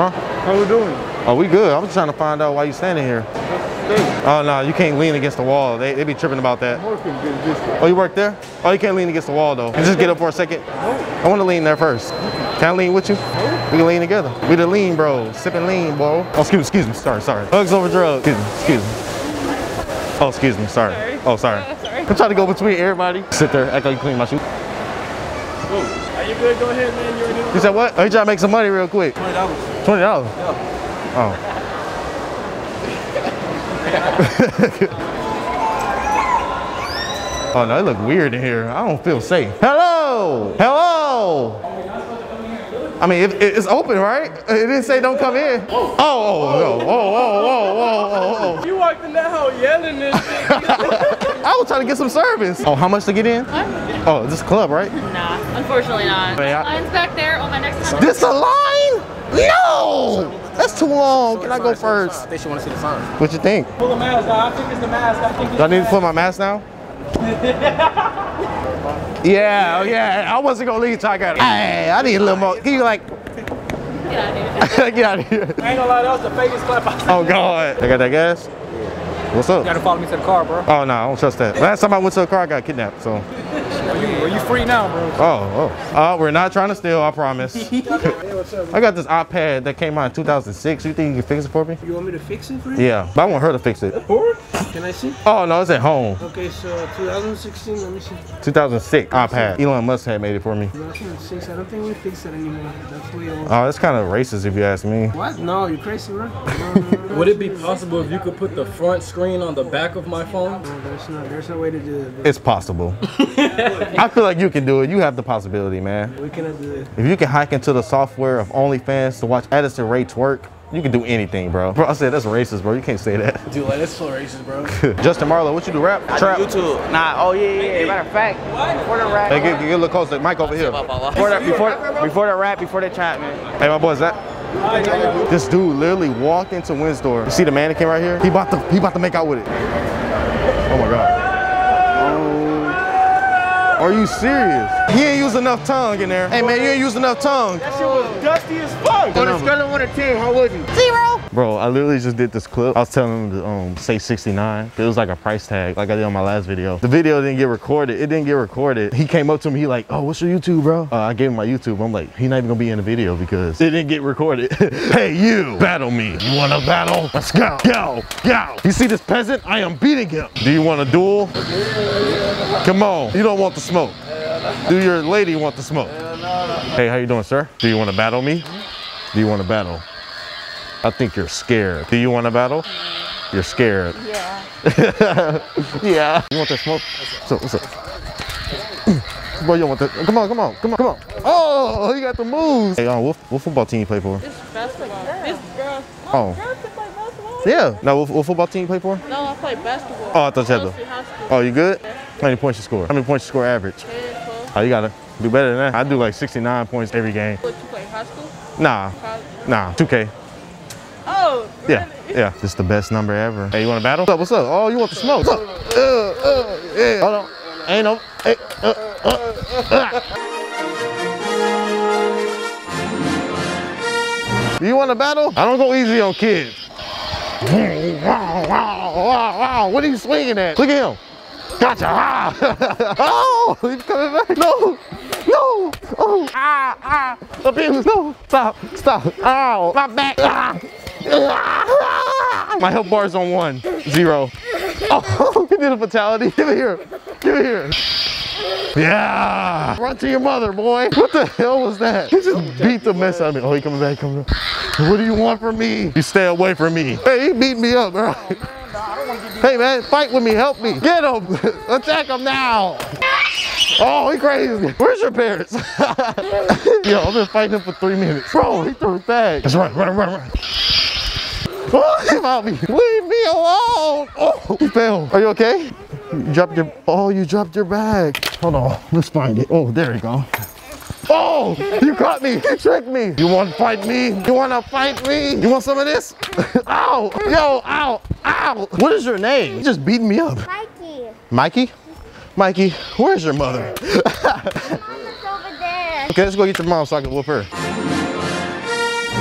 Huh? How we doing? Oh, we good. I'm just trying to find out why you standing here. Oh, no, you can't lean against the wall. They, they be tripping about that. working good distance. Oh, you work there? Oh, you can't lean against the wall, though. Just get up for a second. I want to lean there first. Can I lean with you? We can lean together. We the lean, bro. Sipping lean, bro. Oh, excuse me, excuse me. Sorry, sorry. Hugs over drugs. Excuse me, excuse me. Oh, excuse me, sorry. Oh, sorry. Oh, sorry. I'm trying to go between everybody. Sit there, act like you clean my shoe. Are you good? Go ahead, man. You're in You said what? Oh, you trying to make some money real quick. Twenty dollars. Twenty dollars. Yeah. Oh. oh no, it look weird in here. I don't feel safe. Hello, hello. I mean, it, it's open, right? Uh, it didn't say don't come in. Oh, oh, no. oh, oh, oh, oh, oh, You walked in that hole yelling this shit. oh. I was trying to get some service. Oh, how much to get in? Oh, this club, right? Nah, unfortunately not. Yeah. Line's back there on my next time. This a line? No, that's too long. Can I go first? They should want to see the sign. What you think? Pull the mask down. I think it's the mask. I think it's Do I need to put my mask down? yeah, oh yeah. I wasn't gonna leave till I got it. Hey, I need a little more. Can you like Get out of here. get out of here? I ain't gonna lie, that was the fakest clap I Oh God. I got that gas. What's up? You gotta follow me to the car, bro. Oh no, I don't trust that. Last time I went to a car, I got kidnapped. So. Are you, are you free now, bro? Oh, oh. Uh, we're not trying to steal. I promise. I got this iPad that came out in 2006. You think you can fix it for me? You want me to fix it for you? Yeah, but I want her to fix it. Or can I see? Oh no, it's at home. Okay, so 2016. Let me see. 2006 iPad. Elon Musk had made it for me. 2006. I don't think we fix it anymore. That's way old. Oh, that's kind of racist if you ask me. What? No, you crazy, bro? No, no, no, no. Would it be possible if you could put the front screen on the back of my phone? No, there's no, there's no way to do it. It's possible. I feel like you can do it. You have the possibility, man. We cannot do it. If you can hack into the software of OnlyFans to watch Addison Rae twerk, you can do anything, bro. Bro, I said that's racist, bro. You can't say that. Dude, like, that's so racist, bro. Justin Marlowe, what you do? Rap? Trap? YouTube. Nah, oh yeah, yeah, yeah. Matter of fact, before the rap, Hey, get, get a little closer. Mike over here. before the, before, before the rap, before the trap, man. Hey, my boy, is that? This dude literally walked into Wynn's store. You see the mannequin right here? He about to he about to make out with it. Oh my god. Are you serious? He ain't used enough tongue in there. Hey man, you ain't used enough tongue. That shit was dusty as fuck. On a scale of 1 to 10, how was you? Bro, I literally just did this clip. I was telling him to um, say 69. It was like a price tag, like I did on my last video. The video didn't get recorded. It didn't get recorded. He came up to me, he like, oh, what's your YouTube, bro? Uh, I gave him my YouTube. I'm like, he not even gonna be in the video because it didn't get recorded. hey, you, battle me. You wanna battle? Let's go, go, go. You see this peasant? I am beating him. Do you want a duel? Come on, you don't want the smoke. Do your lady want the smoke? Hey, how you doing, sir? Do you want to battle me? Do you want to battle? I think you're scared. Do you want to battle? You're scared. Yeah. yeah. You want that smoke? What's up? What's up? Bro, you want that? Come on, come on, come on, come on. Oh, he got the moves. Hey, uh, what, what football team you play for? This basketball. This girl. Oh. Girls can play basketball. Yeah. No, what, what football team you play for? No, I play basketball. Oh, I thought you had the- Mostly high school. Oh, you good? How many points you score? How many points you score average? 10, 12. Oh, you gotta do better than that. I do like 69 points every game. What, you play high school? Nah, College? nah, 2K. Oh, Yeah, yeah. This is the best number ever. Hey, you want to battle? What's up? What's up? Oh, you want the smoke? What's up? Uh, uh, yeah. Hold on. Ain't no. Hey, uh, uh, uh. You want to battle? I don't go easy on kids. Wow, wow, wow, wow. What are you swinging at? Look at him. Gotcha. Oh, he's coming back. No, no. Ah, ah. In. No, stop, stop. Ow, my back. Ah. Ah. My health bar is on one, zero. Oh, he did a fatality. Give it here. Give it here. Yeah. Run to your mother, boy. What the hell was that? He just beat the mess out of me. Oh, he coming back, coming back. What do you want from me? You stay away from me. Hey, he beat me up, bro. Hey, man, fight with me. Help me. Get him. Attack him now. Oh, he crazy. Where's your parents? Yo, I've been fighting him for three minutes. Bro, he threw his bag. That's right, run, run, run. Oh, me. Leave me alone. Oh, he fell. Are you okay? You dropped your, oh, you dropped your bag. Hold on, let's find it. Oh, there you go. Oh, you caught me. You tricked me. You want to fight me? You want to fight me? You want some of this? ow. Yo, ow, ow. What is your name? You just beating me up. Mikey, Mikey? Mikey, where's your mother? mom's over there. Okay, let's go get your mom so I can whoop her.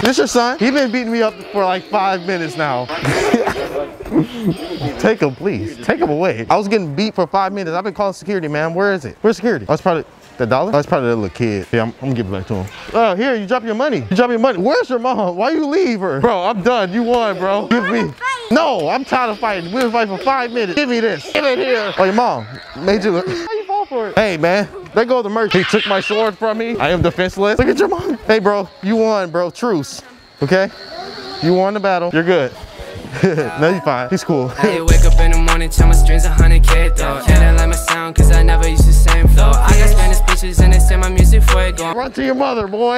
This your son? He been beating me up for like five minutes now. Take him, please. Take him away. I was getting beat for five minutes. I've been calling security, man. Where is it? Where's security? Oh, it's probably the dollar? Oh, it's probably the little kid. Yeah, I'm, I'm gonna give it back to him. Oh, here, you drop your money. You drop your money. Where's your mom? Why you leave her? Bro, I'm done. You won, bro. Give me. No, I'm tired of fighting. We've been fighting for five minutes. Give me this. Get it here. Oh, your mom made you look. How you fall for it? Hey, man. Let go of the merch. He took my sword from me. I am defenseless. Look at your mom. Hey, bro. You won, bro. Truce. Okay? You won the battle. You're good. no, you're fine. He's cool. I wake up in the morning, tell my strings a hundred K though. Yeah, they like my sound, cause I never used the same flow. I got Spanish bitches and they say my music for it going. Run to your mother, boy.